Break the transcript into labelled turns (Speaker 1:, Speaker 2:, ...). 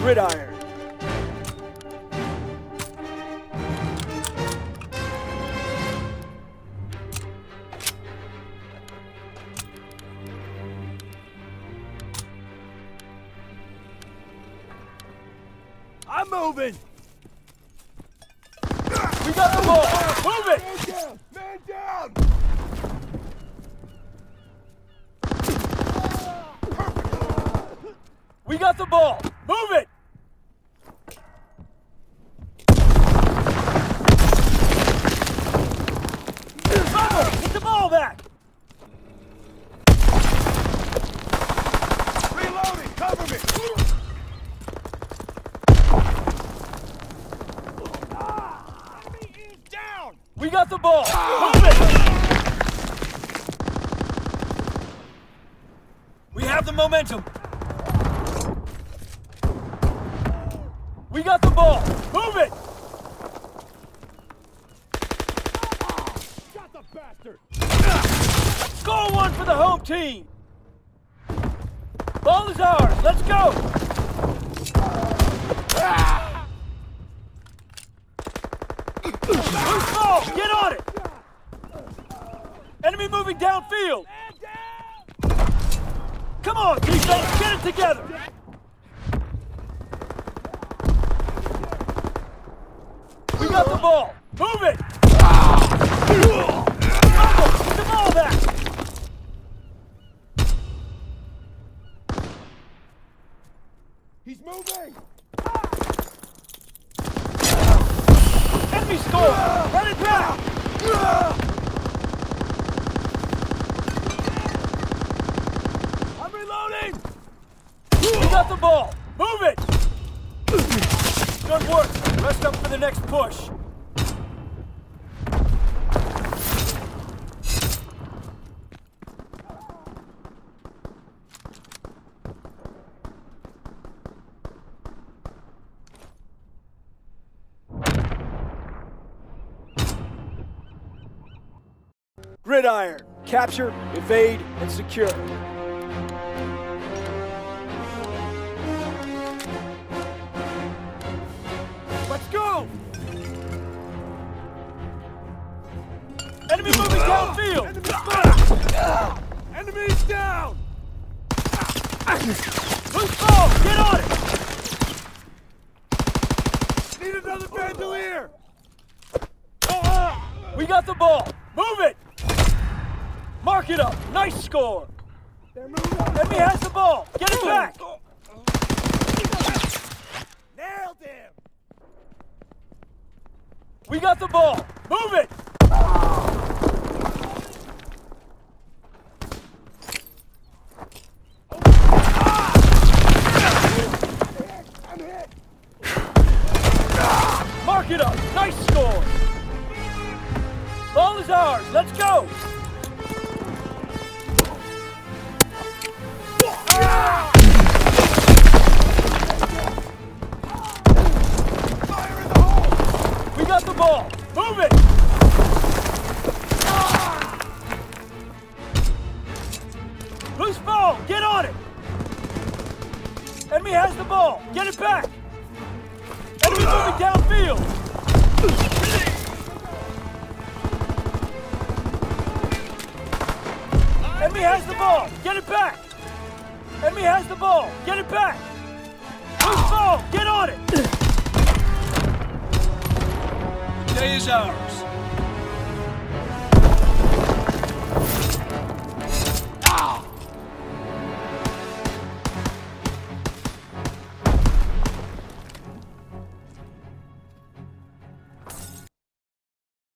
Speaker 1: Gridiron. I'm moving! We got the ball! Move it!
Speaker 2: Man down!
Speaker 1: We got the ball! Move it! Bravo! Get the ball back!
Speaker 2: Reloading! Cover me! Enemy is down!
Speaker 1: We got the ball! Move it! We have the momentum! We got the ball! Move it!
Speaker 2: Got the bastard!
Speaker 1: Score one for the home team! Ball is ours! Let's go! Loose ball! Get on it! Enemy moving downfield! Come on, defense! Get it together! We got the ball! Move it! Rumble! Get the ball back!
Speaker 2: He's moving!
Speaker 1: Enemy score! Run it back!
Speaker 2: I'm reloading!
Speaker 1: We got the ball! Move it! Good work! Rest up for the next push. Gridiron. Capture, evade, and secure. Enemy moving downfield!
Speaker 2: Enemy's down!
Speaker 1: Loose ball! Get on it!
Speaker 2: Need another bandolier!
Speaker 1: We got the ball! Move it! Mark it up! Nice score! Enemy has the ball! Get it back!
Speaker 2: Nailed him!
Speaker 1: We got the ball! Move it!
Speaker 2: I'm hit!
Speaker 1: Mark it up! Nice score! Ball is ours! Let's go!
Speaker 2: Fire in the hole!
Speaker 1: We got the ball! Move it! Loose ball! Get on it! Enemy has the ball! Get it back! Moving downfield! Has the ball! Get it back! Has the ball! Get it back! Ball! Get on it!
Speaker 3: Day is ours.